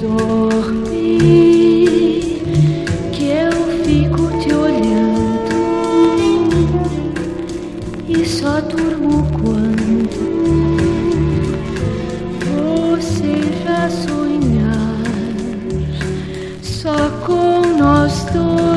dormir, que eu fico te olhando e só durmo quando você já sonhar só com nós dois.